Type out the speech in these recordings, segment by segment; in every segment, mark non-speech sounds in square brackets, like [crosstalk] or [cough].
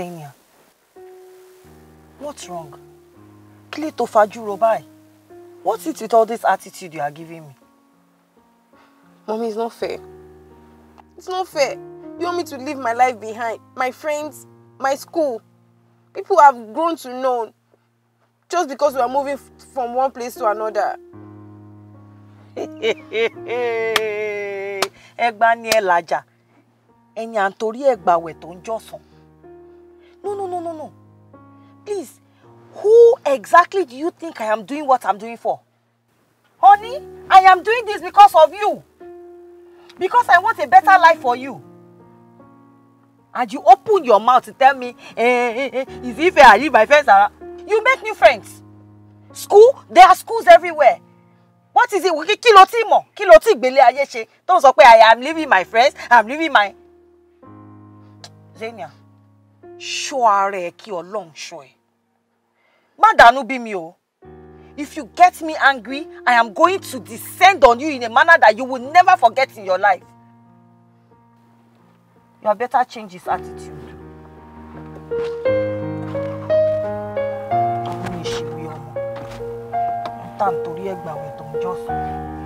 Zania, what's wrong? Kí ló tó báyìí? What's it with all this attitude you are giving me? Mommy, it's not fair. It's not fair. You want me to leave my life behind? My friends, my school. People I've grown to know. Just because we are moving from one place to another. [laughs] Ẹgba ni ẹ làjà. Ẹ̀yin à ń torí ẹ̀gbà wẹ̀ tó ń jọ̀sán. No, no, no, no, no. Please, who exactly do you think I am doing what I'm doing for? Honey, I am doing this because of you. Because I want a better life for you. And you open your mouth to tell me, eh, eh, eh, is it fair I leave my friends around? You make new friends. School, there are schools everywhere. What is it? Kí ló tí mọ̀? Kí ló pé I am leaving my friends, I am leaving my... Zenia, ṣọ́ ara ẹ kí Ọlọ́run ṣọ́ ẹ. Má dànú bí mi o. If you get me angry, I am going to descend on you in a manner that you will never forget in your life. You had better change his attitude. Àwọn ìṣèwé ọmọ. Tà nítorí ẹgbàwẹ̀ tó ń jọ̀sán.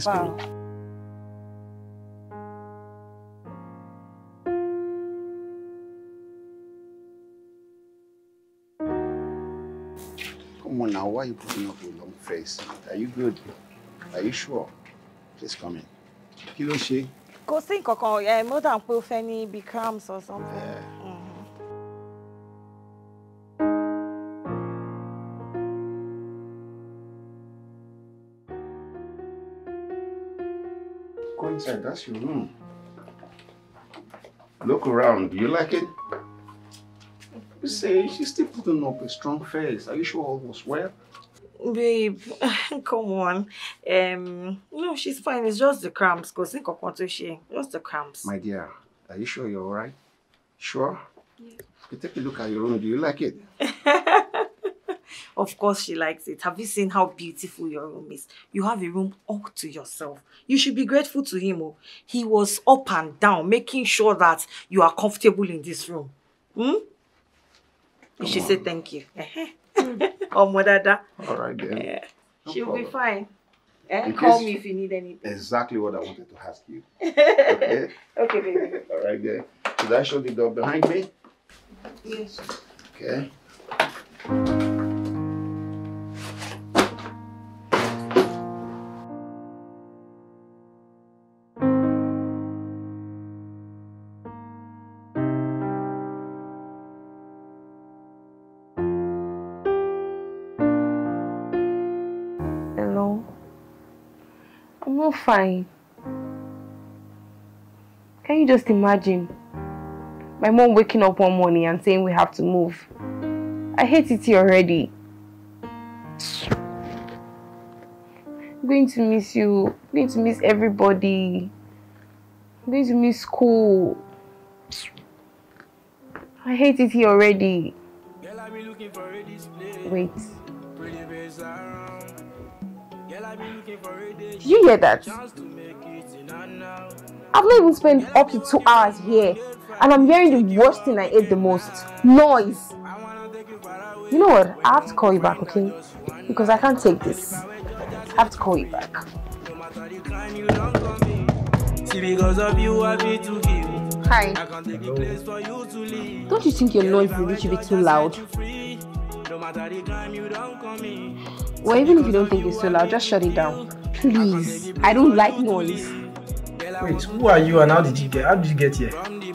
Please Wow. come. Come on now, why are you putting up a long face? Are you good? Are you sure? Please come in. Kí ló ṣe? Kò sí nǹkan kan, ẹ̀ mo dà pé ó fẹ́ ní bíi cramps or something. Yeah. Go inside, that's your room. Look around, do you like it? You say she's still putting up a strong face. Are you sure all was well? Babe, [laughs] come on. Um, no, she's fine. It's just the cramps. Kò think of kan she. Just the cramps. My dear, are you sure you're alright? Sure? You take a look at your room, do you like it? [laughs] Of course she likes it. Have you seen how beautiful your room is? You have a room all to yourself. You should be grateful to him. Oh. He was up and down, making sure that you are comfortable in this room. Hmm? You should say thank you. [laughs] Ọmọ dada. Alright then. Yeah. No She'll be fine. Eh? Call me if you need anything. Exactly what I wanted to ask you. [laughs] Okay? Okay, baby. Alright then. Should I shut the door behind me? Yes. Okay. Fine. Can you just imagine? My mom waking up one morning and saying we have to move. I hate it here already. I'm going to miss you. I'm going to miss everybody. I'm going to miss school. I hate it here already. Wait. Did you hear that? I've not even spent up to two hours here, and I'm hearing the worst thing I hate the most noise. You know what? I have to call you back, okay? Because I can't take this. I have to call you back. See, because of you, I be to give. Hi. I can't take the place for you to. Don't you think your noise little bit too loud? No matter the time you don't come in. Well, even if you don't think it's too loud, just shut it down. Please. I don't like noise. Wait, who are you and how did you get? How did you get here?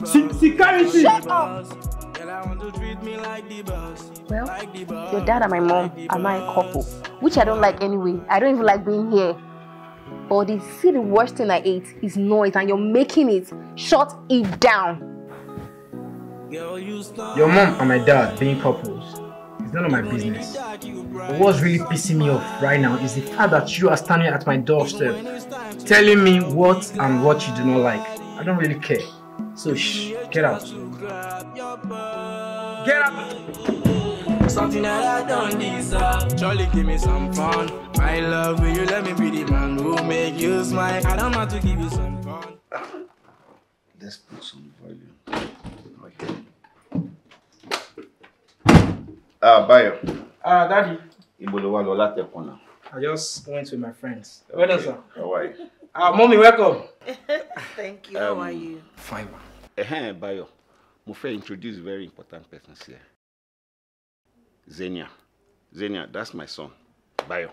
Se- security. Shut up! Girl, I want to treat me like the boss. Well, Like the boss. your dad and my mom are now a couple, which I don't like anyway. I don't even like being here. But the see the worst thing I ate is noise, and you're making it. Shut it down. Girl, you start Your mom and my dad being couples. It's none of my business. But what's really pissing me off right now is the fact that you are standing at my doorstep telling me what and what you do not like. I don't really care. So shh, get out. Get out! Something that I don't deserve. Charlie, give me some fun. My love, will you let me be the man who make you smile? I don't want to give you some fun. [laughs] Let's put some volume. Ah, Bayo. Ah, daddy. Ibo lo wá lọ náà. I just went with my friends. Well done, sir. How are you? Ah, mommy, welcome. [laughs] Thank you. How are you? Fine. Ẹ̀hẹ́n, Bayo. Mo fẹ́ introduce very important persons here. Zenia. Zenia, that's my son. Bayo.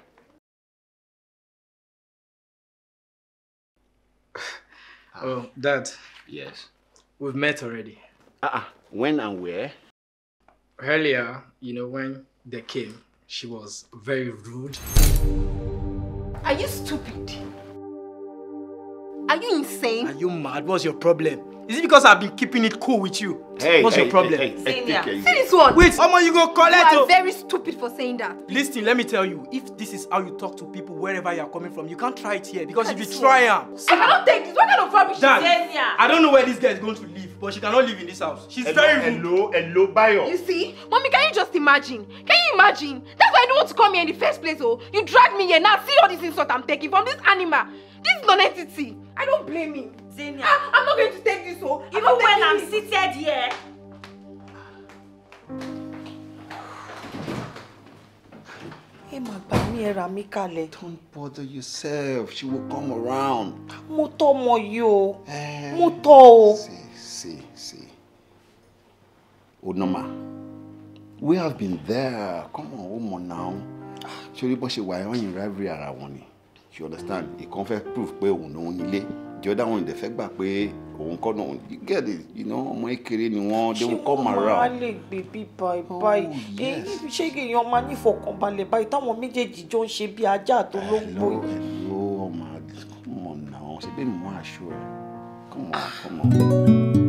Oh, dad, Yes. we've met already. Ah, uh when and where? Earlier, you know, when they came, she was very rude. Are you stupid? Are you insane? Are you mad? What's your problem? Is it because I've been keeping it cool with you? Hey, What's hey, your problem? Hey, hey, hey, Senior. take. See this one. Wait, Omo, you go you collect are very stupid for saying that. Listen, let me tell you, if this is how you talk to people wherever you are coming from, you can't try it here because if you this try am, I cannot take this. What kind of rubbish is this? Zenia. I don't know where this guy is going to live, but she cannot live in this house. She's very rude. hello, hello, Bayo. You see? Mommy, can you just imagine? Can you imagine? That's why I don't want to come here in the first place, oh. You dragged me here. Now see all this insult I'm taking from this animal. This non-entity. I don't blame him. Zenia. I, I'm not going to take this, oh. Even not when I'm it. seated here. ẹ rà mí kalẹ̀ Don't bother yourself. She will come around. mo tọ́ ọmọ yìí o Eh, mo tọ́ o. See, see, see. Onoma, we have been there. Come on, Omo now. Ṣorí bó ṣe wà ẹ̀wọ̀n yìí rivalry ara wọn ni. You understand? Ìkan fẹ́ prove pé òun lòun nílé. The other one dẹ̀ fẹ́ gbà pé òun kọ́ náà. You get it? You know, ọmọ ekele ni wọ́n. They will come máa around. lè gbé bí báyìí Oh, báyìí ṣé èèyàn máa nífọ̀kànbalẹ̀ báyìí táwọn méjèèjì jọ ń ṣe bí ajá àtolóńgbò Hello, hello, Oma. Come on now. Ṣé bí mo aṣọ ẹ̀? Come on,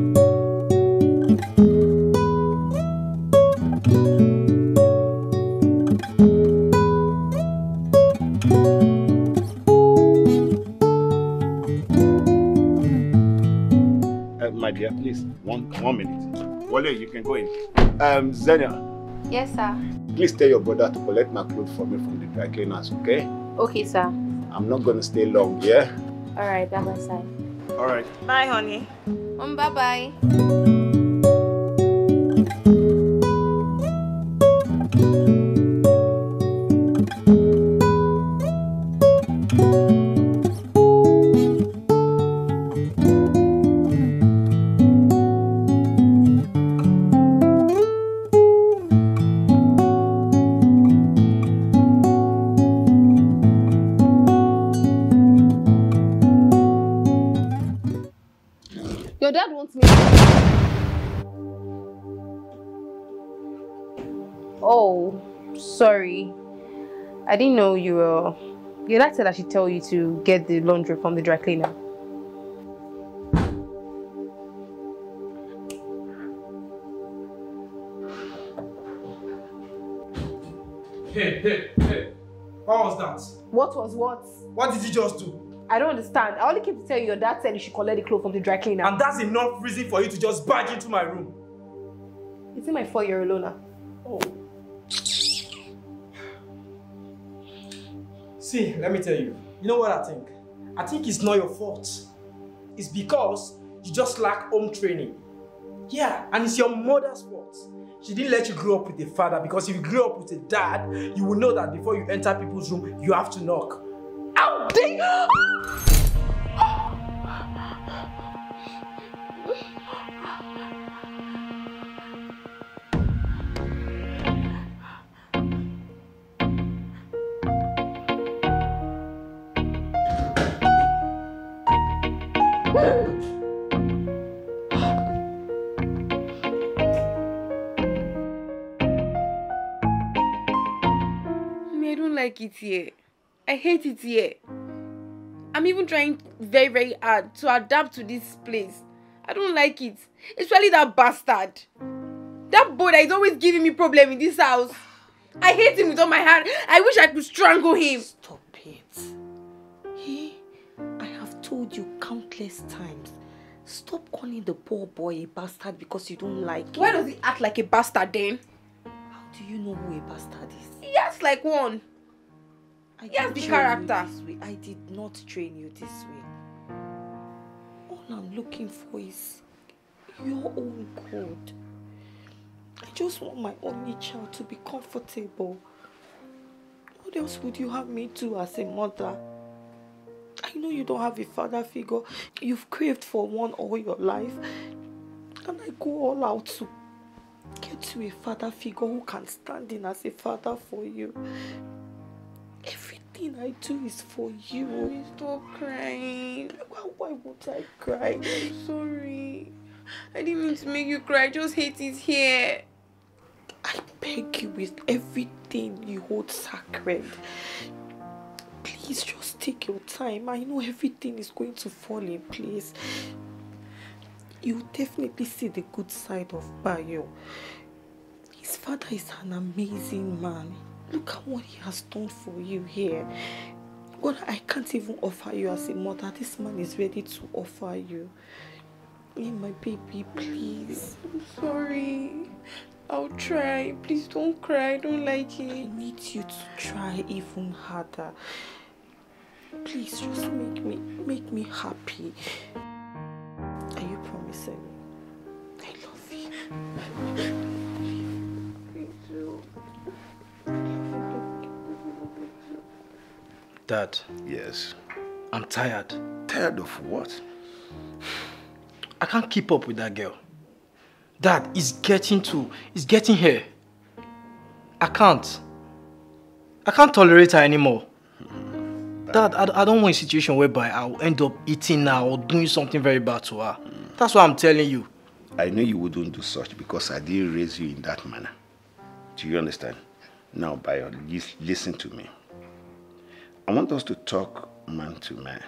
come on. My dear, please, one one minute. Wale, you can go in. Um, Zenia, Yes, sir. please tell your brother to collect my clothes for me from the dry cleaners, okay? Okay, sir. I'm not gonna stay long, yeah? All right, by my side. All right. bye honey. Um, bye-bye. Oh, sorry. I didn't know you were. Your dad said I should tell you to get the laundry from the dry cleaner. Hey, hey, hey. What was that? What was what? What did you just do? I don't understand. I only came to tell you your dad said you should collect the clothes from the dry cleaner. And that's enough reason for you to just barge into my room. It's in my four-year Lona. Oh. See, let me tell you. You know what I think? I think it's not your fault. It's because you just lack home training. Yeah, and it's your mother's fault. She didn't let you grow up with a father because if you grew up with a dad, you will know that before you enter people's room, you have to knock. How dare I don't like it here. I hate it here. I'm even trying very, very hard to adapt to this place. I don't like it. It's Especially that bastard. That boy that is always giving me problem in this house. I hate him with all my heart. I wish I could strangle him. Stop it. He, I have told you countless times. Stop calling the poor boy a bastard because you don't like Why him. does he act like a bastard then? Do you know who a bastard is? He acts like one. I He has didn't the character. You this way. I did not train you this way. All I'm looking for is your own good. I just want my only child to be comfortable. What else would you have me do as a mother? I know you don't have a father figure. You've craved for one all your life. And I go all out to you a father figure who can stand in as a father for you. Everything I do is for you. Stop crying. Why, why would I cry? I'm sorry. I didn't mean to make you cry. I just hate it here. I beg you with everything you hold sacred. Please just take your time. I know everything is going to fall in place. You definitely see the good side of Bayo. Father is an amazing man. Look at what he has done for you here. What I can't even offer you as a mother, this man is ready to offer you. Hey, my baby, please. I'm sorry. I'll try. Please don't cry. I don't like it. I need you to try even harder. Please just make me make me happy. Are you promising Dad, Yes. I'm tired. Tired of what? I can't keep up with that girl. Dad, it's getting to, it's getting here. I can't. I can't tolerate her anymore. Dad, I, I don't want a situation whereby I'll end up eating her or doing something very bad to her. That's what I'm telling you. I know you wouldn't do such because I didn't raise you in that manner. Do you understand? Now, Bayo, lis- listen to me. I want us to talk man to man.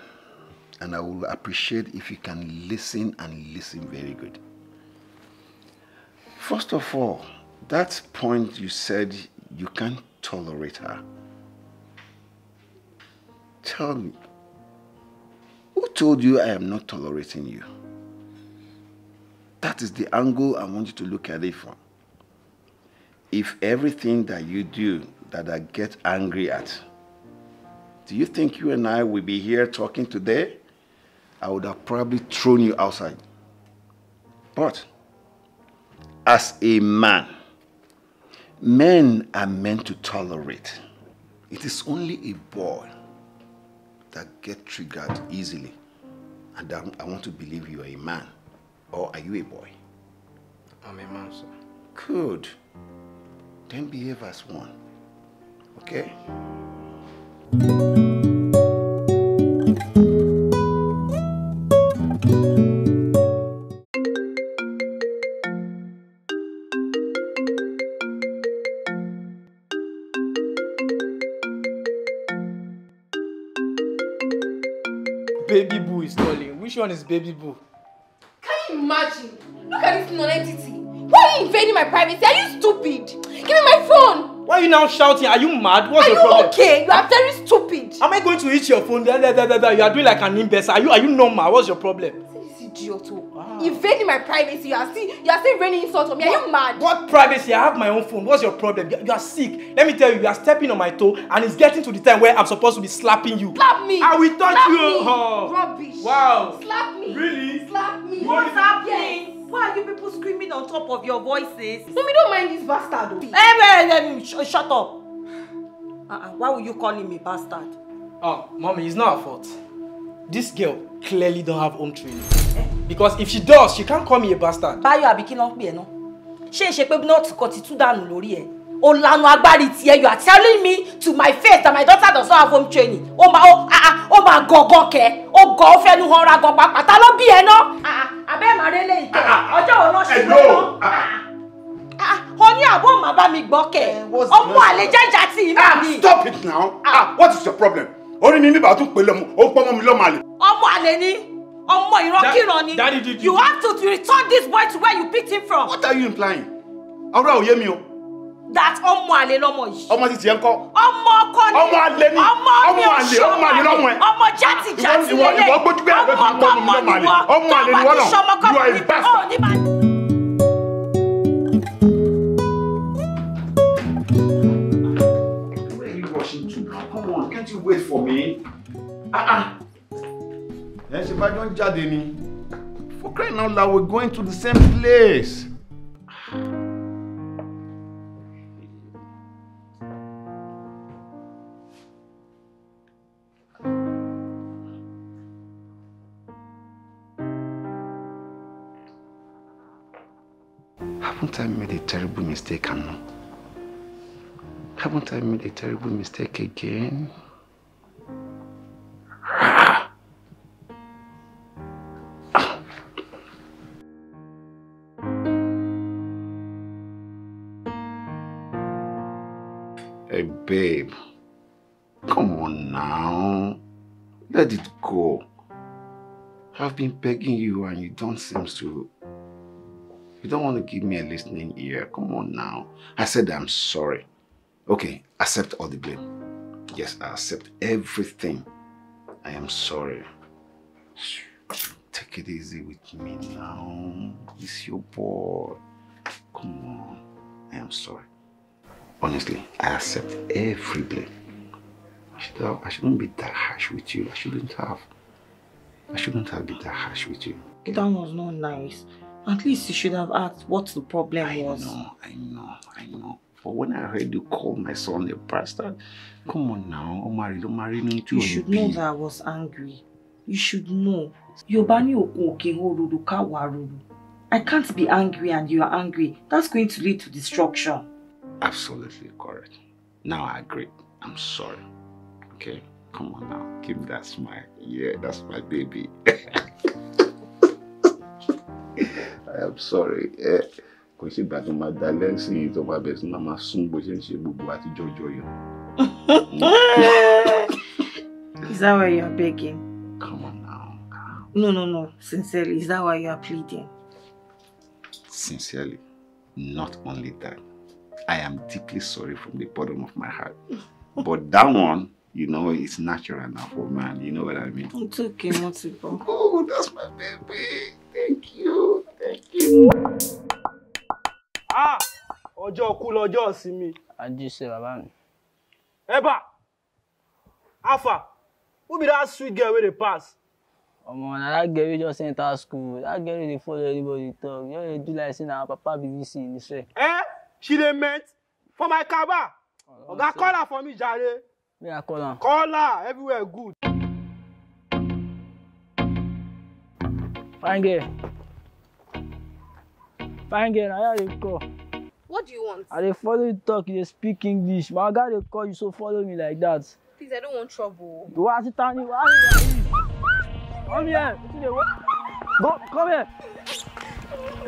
And I will appreciate if you can listen and listen very good. First of all, that point you said you can't tolerate her. Tell me, who told you I am not tolerating you? That is the angle I want you to look at it from. If everything that you do that I get angry at, do you think you and I will be here talking today? I would have probably thrown you outside. But as a man, men are meant to tolerate. It is only a boy that get triggered easily. And I I want to believe you are a man. Or are you a boy? I'm a man, sir. Good. Then behave as one. Okay? Is baby boo? Can you imagine? Look at this non-entity. Why are you invading my privacy? Are you stupid? Give me my phone. Why are you now shouting? Are you mad? What's Are your you problem? okay? You are very stupid. Am I going to eat your phone? You are doing like an imbecile. Are you, are you normal? What's your problem? Idiot. oh. Invading my privacy. You are still you are still raining insults on me. Are you mad? What privacy? I have my own phone. What's your problem? You, you are sick. Let me tell you, you are stepping on my toe and it's getting to the time where I'm supposed to be slapping you. Slap me. I will touch Slap you. Me. Oh. Rubbish. Wow. Slap me. Really? Slap me. What's Yes. happening? Why are you people screaming on top of your voices? Mommy, don't mind this bastard. Hey, oh. hey, hey, sh- shut up. [sighs] Uh-uh. Why will you call him a bastard? Oh, mommy, it's not her fault this girl clearly don't have home training. Eh? because if she does she can't call me a bastard. Bayo, àbí kí ló ń pè ẹ́ náà? Ṣé ìṣe pé náà kò ti tú dànù lórí ẹ̀? O lanu agbárí tiẹ̀ you are telling me to my face that my daughter does not have home training. O ma o ah ah o ma gangan kẹ. O gan o fẹnu hanra gan pàápàá. Ta ló bí ẹ náà? Ah abẹ́ màá rẹ lẹ́yìn kẹ. Ọjọ́ wo náà ṣe wọ́n náà o ní àbọ̀ màá bá mi gbọ́ kẹ. Eh, Ọmọ àlejò ìjà ah, stop it now. Ah. ah, what is your problem. Orí mi bíbá tún pè lọ́mọ, ó pọ́ mọ́ mi lọ́mọ àlè. ọmọ àlè ni ọmọ ìrankíran ni Daddy, did you you- have to return this boy to where you picked him from What are you implying? Ọ̀rọ̀ ò yé mi o. that ọmọ àlè lọmọ yìí Ọmọ ti tiẹ̀ ń kọ́. ọmọ ọkọ ni Ọmọ àlè ni. ọmọ mi Ọmọ ò ṣe ọmọ àlè lọ́mọ ẹ̀. ọmọ jáde jáde Ìwọ- ìwọ- ìwọ gbójú gbé àgbẹ̀ kan pọ́ mọ́ mi lọ́mọ àlè. Ọmọ àlè ni wọ́n náà. You are a bastard. You wait for me? Ah ah. Ẹ ṣe bá ń jáde ni. For crying out loud, we're going to the same place. Haven't I made a terrible mistake, Anna? Haven't I made a terrible mistake again? I've been begging you and you don't seem to you don't want to give me a listening ear. Come on now. I said I'm sorry. Okay, accept all the blame. Yes, I accept everything. I am sorry. Take it easy with me now. It's your boy. Come on. I am sorry. Honestly, I accept every blame. I, should have, I shouldn't be that harsh with you. I shouldn't have. I shouldn't have been that harsh with you. that was not nice at least you should have asked what the problem I was know, I know, I know. But when I heard you call my son a bastard, come on now, Omari, Omari, no, you should know that I was angry you should know Yorùbá ní òkun òkè òróró ká wà rorò I can't be angry and you are angry that's going to lead to destruction Absolutely correct. Now I agree. I'm sorry. Okay, come on now, give me that smile. Yeah, that's my baby. [laughs] I am sorry. Eh, Kò sí ìgbà tó máa da lẹ́sìn yìí tó máa bẹ̀rẹ̀ sí máa sún bó ṣe ń ṣe gbogbo àtijọ́ ọjọ́ yìí. [laughs] is that why you are begging Come on now. no no no sincerely is that why you are pleading Sincerely, not only that, I am deeply sorry from the bottom of my heart. [laughs] But that one, you know, it's natural now for man. You know what I mean? it's okay Motibo [laughs] Oh, that's my baby. Thank you. Thank you. Ah! Ọjọ́ kú lọ́jọ́ ìsinmi. Ajíṣe bàbá mi. Eba! Alpha! Who be that sweet girl wey dey pass? Omo na that girl wey just enter school. That girl wey dey follow anybody talk. You dey do like say na her papa be VC in Israel. Eh? She dey meant for my kaba. Oga call her for me jare. Make I call am. Call her everywhere good. Fine girl. Fine girl, na I dey call. What do you want? I dey follow you talk, you dey speak English. My oga dey call you so follow me like that. Please, I don't want trouble. Wá sí tani, wá sí tani. Come here. Wetin dey wa- Go, come here.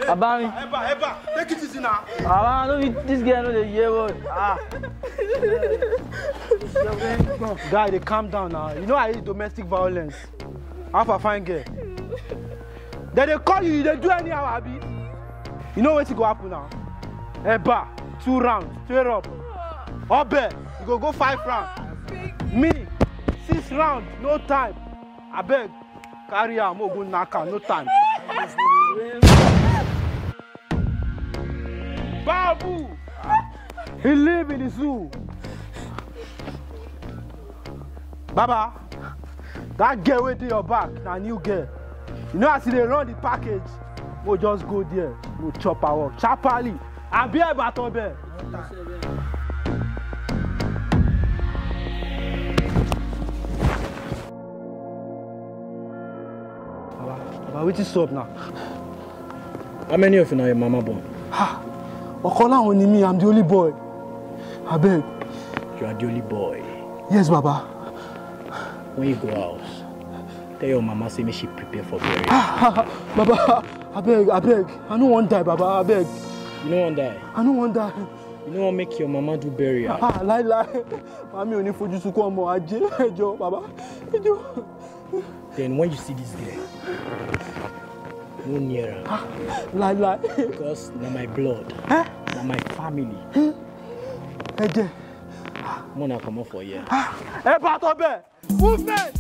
Bàbá mi. Eba Eba take it easy now. Bàbá no be this girl no dey hear word. Ah. Guy dey calm down now. You know I hate domestic violence. Alpha fine girl. Dem dey call you, you dey do anyhow abi? You know wetin go happen now? Eba two rounds straight up. Obe you go go five rounds. Me six rounds no time. Abeg carry am mo go knack am no time. Babu! He live in the zoo. Baba, that girl wey dey your back na new girl. You know as dey run the package, we just go there, we chop her up sharparly. Abi Ìbàdàn bẹ̀. Baba, wetin sup now? How many of you na your mama born? Ọ̀kan láwọn ni me, I'm the only boy. Abeg. You are the only boy. Yes, Baba. When you go house, tell your mama say make she prepare for burial. Baba, abeg, abeg. I no wan die, Baba, abeg. You no wan die. I no wan die. You no wan make your mama do burial. Ah, láíláí màmí ò ní fojú sunkún ọmọ ajé [laughs] ẹjọ́ bàbá ẹjọ́. Then when you see this girl, no near am. láíláí Because na my blood, na my family. ẹ̀jẹ̀ Mo na comot for here. ẹ bá tọ́ bẹ́ẹ̀ movement.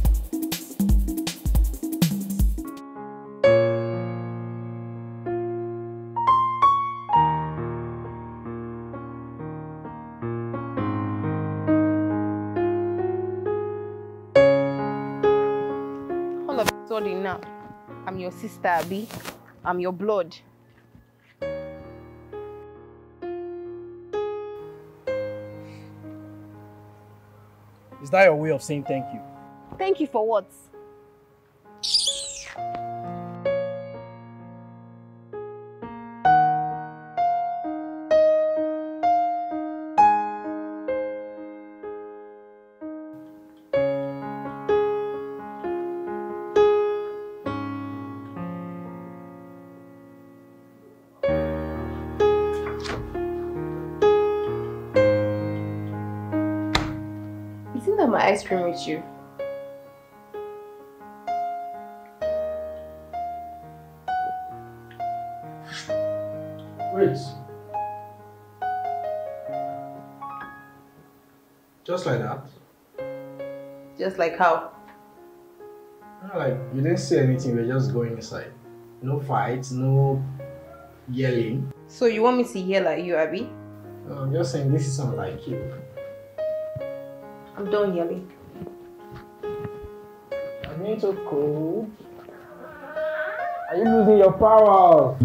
All of a sudden now, I'm your sister, Abby. I'm your blood. Is that your way of saying thank you? Thank you for what? Isn't that my ice cream with you? Wait. Just like that? Just like how? Ah, Like, you didn't say anything, we are just going inside. No fights, no yelling. So you want me to yell at you, Abby? No, I'm just saying this is unlike you. I'm done yelling. I mean, so. Are you losing your power?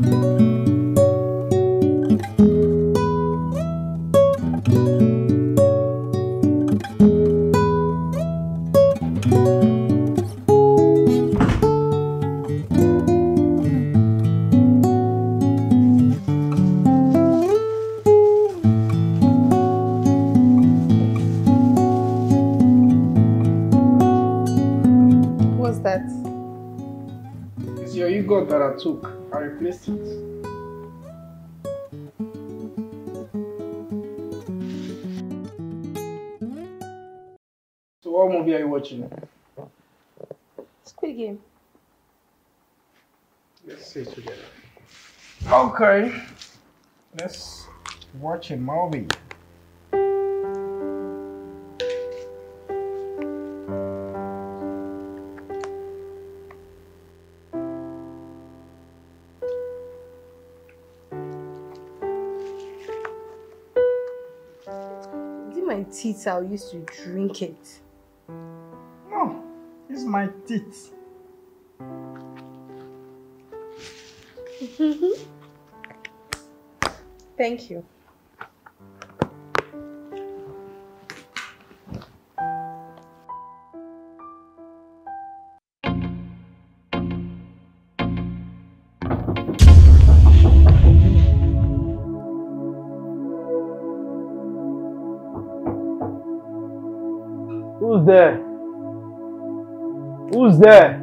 Okay. Let's watch a movie. Did my teeth I used to drink it. No, it's my teeth. [laughs] Thank you. Who's there? Who's there?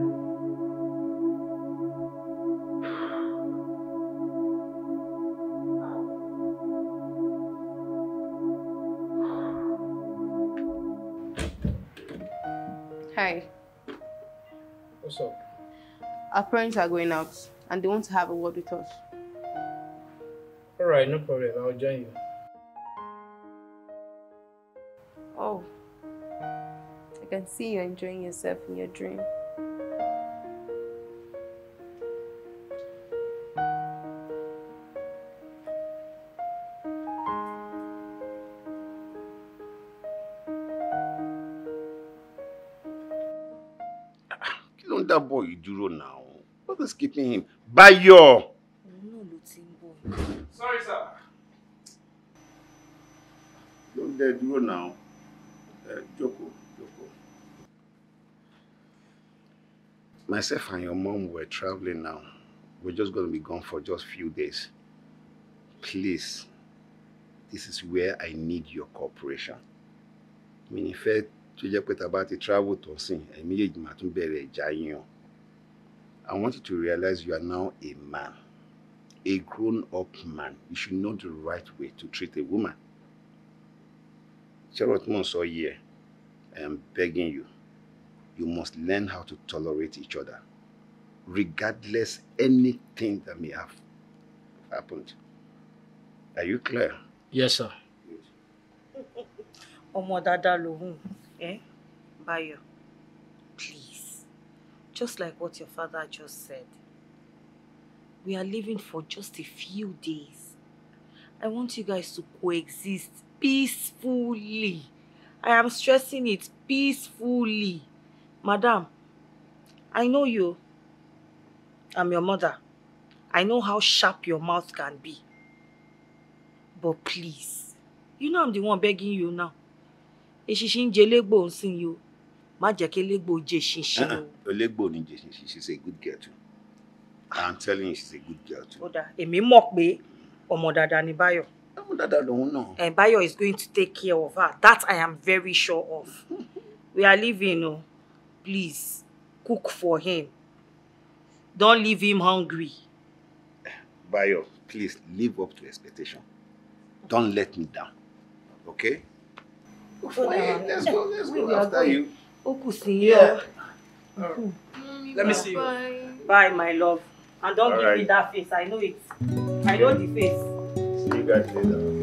Parents are going out and they want to have a word with us. Alright, no problem. I'll join you. Oh. I can see you enjoying yourself in your dream. kí ló ń dá bọ̀ yìí dúró náà what is keeping him Báyọ̀. ń bọ̀. Sorry, sir. ń dẹ́ dúró náà ẹ jókòó jókòó. myself and your mom were traveling now we're just gonna be gone for just few days please this is where I need your cooperation mi ní fẹ́ tó jẹ́ pé tá a bá ti travel tó sìn ẹ̀yin méjèèjì máa tún bẹ̀rẹ̀ ìjà yín o I want you to realize you are now a man a grown-up man you should know the right way to treat a woman sọ yìí ẹ̀ I am begging you you must learn how to tolerate each other regardless anything that may have happened. Are you clear? Yes, sir. ọmọ dáadáa lòun ẹ Báyọ̀ just like what your father just said. We are living for just a few days. I want you guys to coexist peacefully. I am stressing it peacefully. Madam I know you. I'm your mother. I know how sharp your mouth can be. But please you know I'm the one begging you now. Eṣinṣin ń jẹ légbò ń sìn yìí o má jẹ́ kí légbò jẹ ṣinṣin o. Olegbo ni Jesse, she- she's a good girl too. I'm telling you, she's a good girl too. ó dáa èmi mọ̀ pé ọmọ dáadáa ni Báyọ̀ Ọmọ dáadáa lòun náà. and Báyọ̀ is going to take care of her that I am very sure of [laughs] we are leaving o please cook for him don't leave him hungry Bayo, please live up to expectation. Don't let me down. Okay? Fine, let's go, let's go after you. Ó kù sí o Let me see you. bye my love and don't give me Alright. that face I know it I know the face. See you guys later.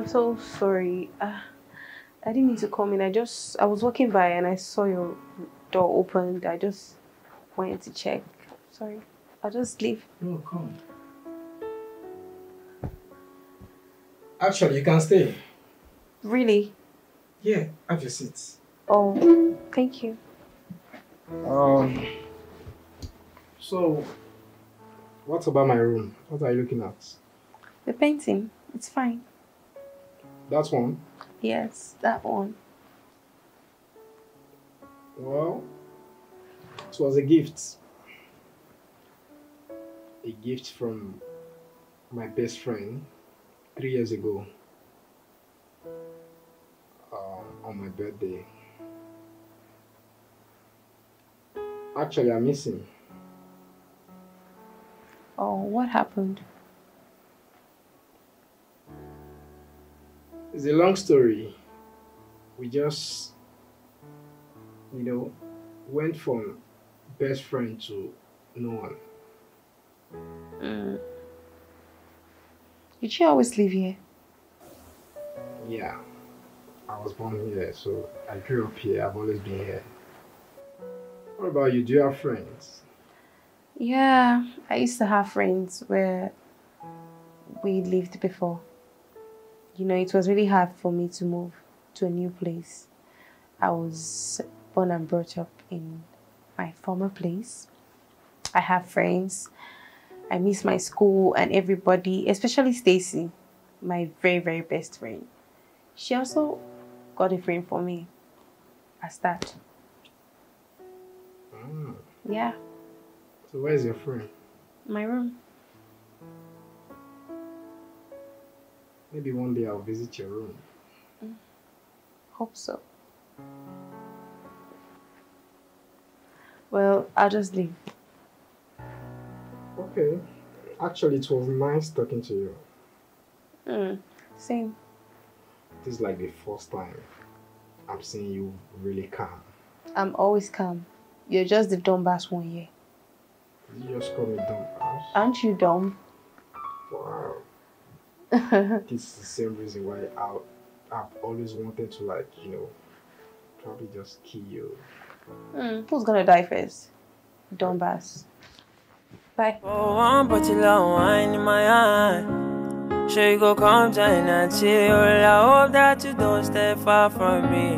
I'm so sorry. Uh, I didn't mean to come in. I just I was walking by and I saw your door opened. I just wanted to check. Sorry, I'll just leave. No, come. Actually, you can stay. Really? Yeah, have your seat. Oh, thank you. Um. So, what about my room? What are you looking at? The painting. It's fine. That one. Yes, that one. Well, it was a gift. A gift from my best friend three years ago um, on my birthday. Actually, I miss him. Oh, what happened? It's a long story. We just, you know, went from best friend to no one. Mm. Did you always live here? Yeah, I was born here, so I grew up here. I've always been here. What about you? Do you have friends? Yeah, I used to have friends where we lived before. You know, it was really hard for me to move to a new place. I was born and brought up in my former place. I have friends. I miss my school and everybody, especially Stacy, my very, very best friend. She also got a friend for me as that. Mm. Yeah, So where's your friend? my room. Maybe one day I'll visit your room. Hope so. Well, I'll just leave. Okay. Actually, it was nice talking to you. Mm, same. This is like the first time I'm seeing you really calm. I'm always calm. You're just the dumbass one year. You just call me dumb ass. Aren't you dumb? Wow. [laughs] this is the same reason why I, I've always wanted to, like, you know, probably just kill you. Hmm, Who's gonna die first? Dumb bass. Bye. Oh, one bottle of wine in my hand. Sure you go come join and chill. I hope that you don't stay far from me.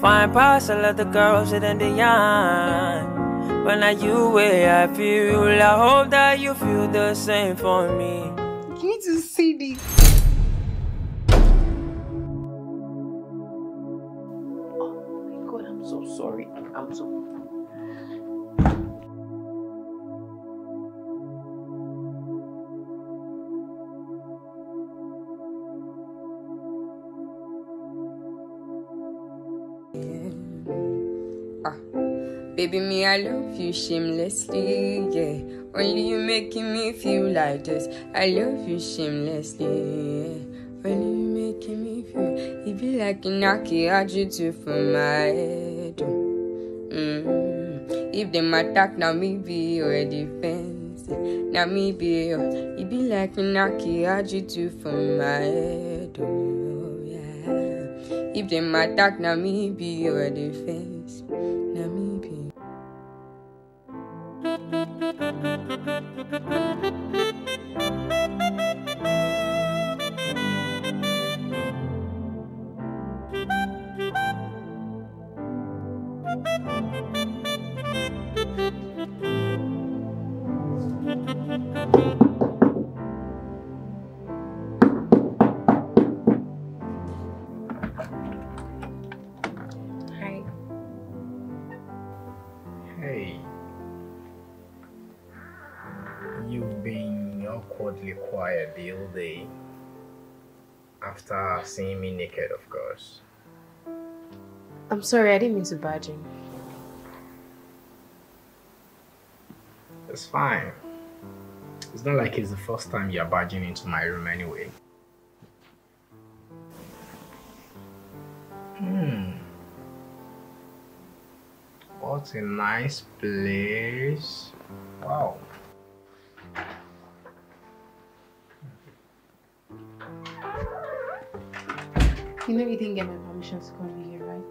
Fine parcel of the girls in the yarn. When I you way I feel, I hope that you feel the same for me. You to see this. Oh my god, I'm so sorry. I'm so. Baby, me, I love you shamelessly, yeah. Only you making me feel like this. I love you shamelessly, yeah. Only you making me feel. It be like a knocky, I you from my head. Mm. If them attack, now me be your defense. Now me be your. It be like a knocky, I you from my head. Oh, yeah. If them attack, now me be your defense. Awkwardly quiet the whole day. After seeing me naked, of course. I'm sorry, I didn't mean to barge in. It's fine. It's not like it's the first time you're barging into my room anyway. Hmm. What a nice place. Wow. Know you didn't get my permission to come here, right?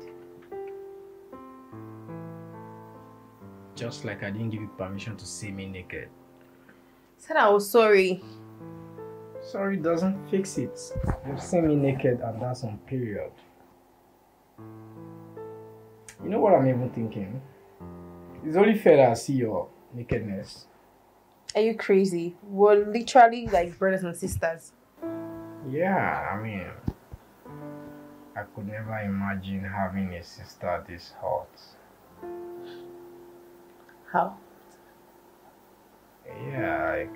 Just like I didn't give you permission to see me naked. Said I was sorry. Sorry doesn't fix it. You've seen me naked and that's on period. You know what I'm even thinking? It's only fair that I see your nakedness. Are you crazy? We're literally like brothers and sisters. Yeah, I mean, I could never imagine having a sister this hot. How? Yeah, like,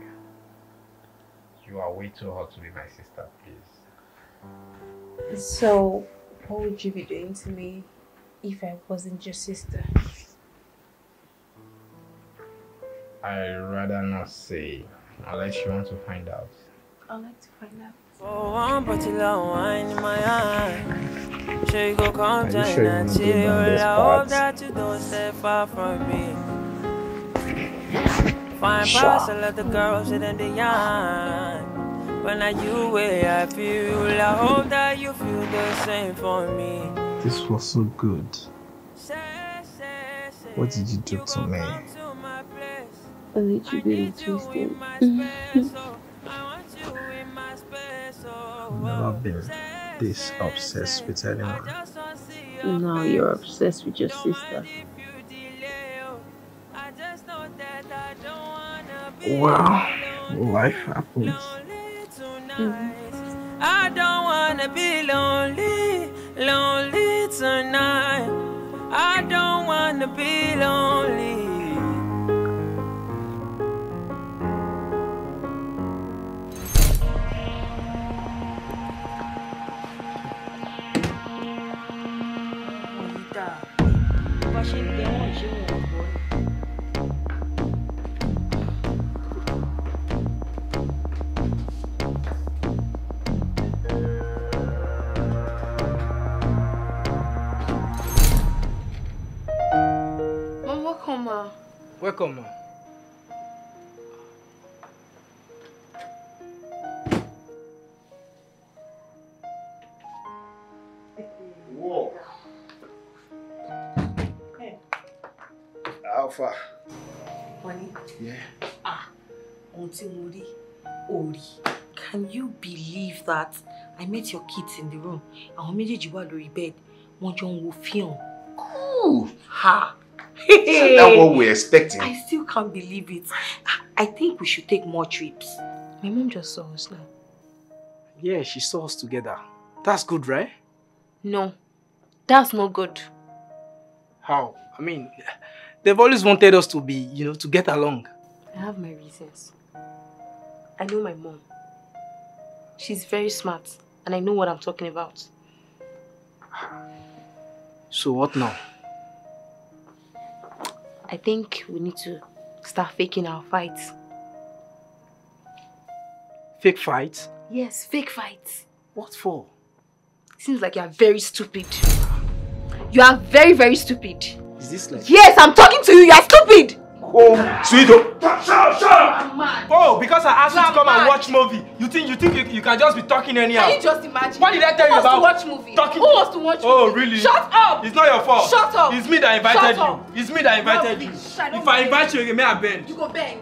you are way too hot to be my sister, please. So, what would you be doing to me if I wasn't your sister? I'd rather not say, unless you want to find out. I'd like to find out. Oh, one bottle of wine in my hand. Sure you go come join and chill. down this I hope path? that you don't stay far from me. Fine Sure. parcel of the girls sit in the yarn. When I you way I feel, I hope that you feel the same for me. This was so good. What did you do to me? I A little bit twisted. I've never been this obsessed with anyone. Now you're obsessed with your sister. Well, life happens. Mm. I don't wanna be lonely, lonely tonight. I don't wanna be lonely. Alpha. Honey, Yeah. Ah, ohun tí mo rí, ò rí. Can you believe that I met your kids in the room? Àwọn méjèèjì wà lórí bed. Wọ́n jọ ń wo film. Ooh. Ha! Isn't that what we're expecting? Eh? I still can't believe it. I think we should take more trips. My mom just saw us now. Yeah, she saw us together. That's good, right? No, that's not good. How? I mean, they've always wanted us to be, you know, to get along. I have my reasons. I know my mom. She's very smart, and I know what I'm talking about. So what now? I think we need to start faking our fights. Fake fights? Yes, fake fights. What for? Seems like you are very stupid. You are very, very stupid. Is this like... Yes, I'm talking to you. You are stupid. Oh, sweet. Shut up, shut up! Oh, because I asked you to come and watch movie. You think you think you, you can just be talking anyhow? Can you just imagine? What did I tell Who you wants to about? watch movie? Talking. Who wants to watch Oh, movie? really? Shut up! It's not your fault. Shut up! It's me that invited Shut up! you. It's me that invited you. If I invite you again, may I bend? You go bend.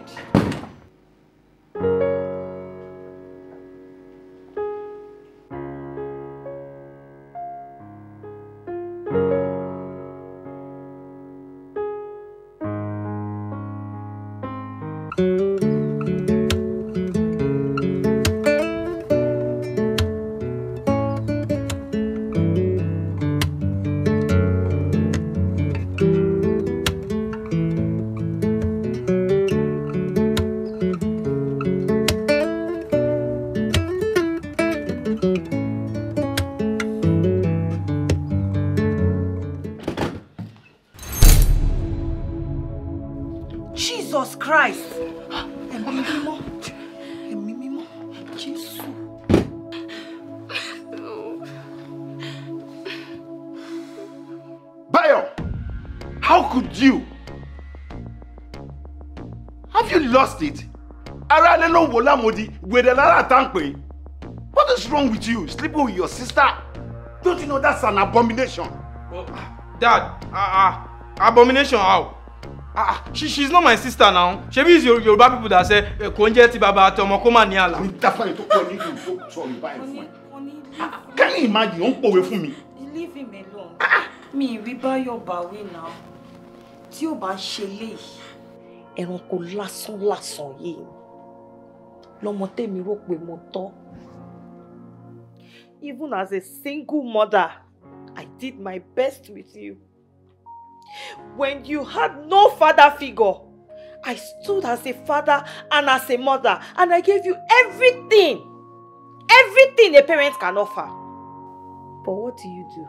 Jesus Christ! Ẹ̀mí mímọ́. Ẹ̀mí mímọ́. Jésù. Bayo, how could you? Have you lost it? Ara lẹ ló ń wo lámòdì, gbèdè lára. What is wrong with you? Sleeping with your sister? Don't you know that's an abomination? Oh, Dad, ah, ah, abomination how? Ah, ah, she, she's not my sister now. Shebi is Yor- Yoruba people that say, eh, kò ń jẹ́ ti bàbá àti ọmọ kó má ní àlà. Ní dáfàyè tó pọ̀ nílùú tó sọ Yorùbá ẹ̀ fún ẹ. Can you imagine? Ó ń pòwe fún mi. Leave him alone. Mi ì rí Báyọ̀ báwí náà. Tí ò bá ṣe léyìí, ẹranko lásán lásán yìí lọmọ tèmi rò pé mo tọ́. Even as a single mother, I did my best with you. When you had no father figure, I stood as a father and as a mother, and I gave you everything. Everything a parent can offer. But what do you do?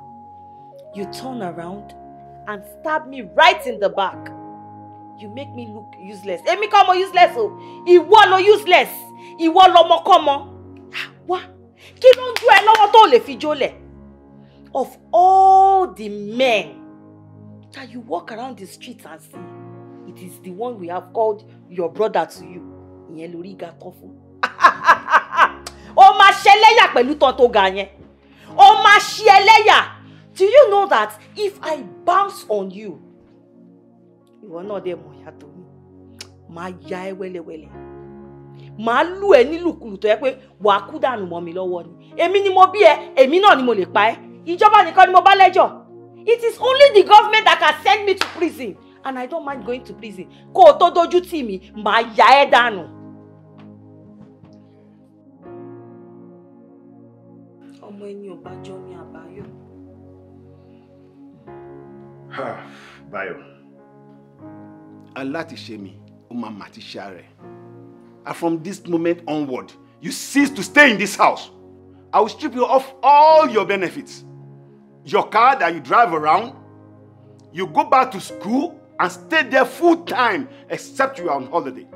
You turn around and stab me right in the back. You make me look useless. Èmi kọ́ mo useless o. Ìwọ lo useless. Ìwọ lọmọkọ́mọ. Ah, wá, kí ń dún ẹ lọ́wọ́ tó lè fi jólẹ̀? Of all the men that you walk around the streets and see, it is the one we have called your brother to you. Ìyẹn lórí ga tán fún. [laughs] O máa ṣẹlẹ́yà pẹ̀lú tán tó ga yẹn. O máa ṣe ẹlẹ́yà. Do you know that if I bounce on you, ìwọ náà dẹ̀ mọ̀ yàtọ̀ mi, máa ya ẹ́ wẹ́lẹ́wẹ́lẹ́. Màá lù ẹ́ nílùkulù tó yẹ pé wàá kú dànù mọ́ mi lọ́wọ́ ni. Èmi ni mo bí ẹ, èmi náà ni mo lè pa ẹ́. Ìjọba nìkan ni mo bá lẹ́jọ́. It is only the government that can send me to prison and I don't mind going to prison. Kó o tó dojú tì mí, màá ya ẹ́ dànù. Ọmọ ẹni ò bá jọ ní àbáyọ. Bayo, aláti ṣe mi, ó máa mà ti ṣe ara ẹ̀. And from this moment onward, you cease to stay in this house. I will strip you of all your benefits. Your car that you drive around, you go back to school and stay there full time except you are on holiday.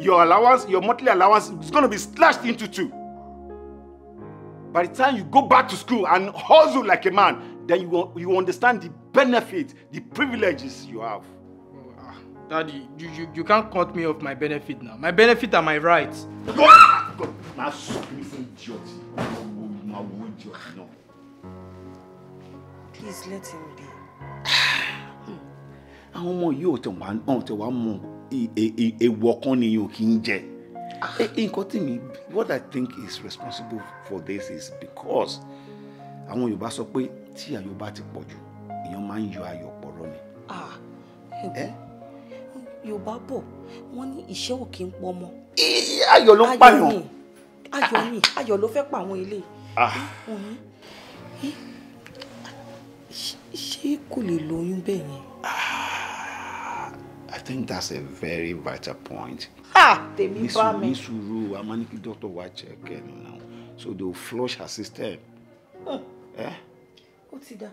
Your allowance, your monthly allowance is going to be slashed into two. By the time you go back to school and hustle like a man, then you will, you understand the benefits, the privileges you have. Ah, Daddy, you, you, you can't cut me off my benefit now. My benefit are my rights. kí ni fún idiot wo idiot náà. Please let him be. [sighs] àwọn ọmọ yìí ò tẹ wá ọ̀ tẹ wá mọ e- e- e- ewu ọkàn ni yóò kí ń jẹ. Eh, eh, nǹkan tí mi what I think is responsible for this is because àwọn Yorùbá sọ pé tí ayọ̀ bá ti pọ̀ jù èèyàn máa ń yọ ayọ̀ pọ̀rọ̀ ni. Ah, ẹ̀gbọ́n. Yorùbá bọ̀, wọ́n ní ìṣẹ́ ò kí ń pọ̀ mọ́. ayọ̀ ló ń pààyàn. Ayọ̀ ni. Ayọ̀ ló fẹ́ pa àwọn ilé. Ah. Ṣé kò lè lóyún bẹ́ẹ̀ yẹn? I think that's a very vital point. Ah, tèmi bá mi. ní sùúrù a máa ní kí doctor wá check ẹ nù now so they will flush her system. Eh? Ó ti dá.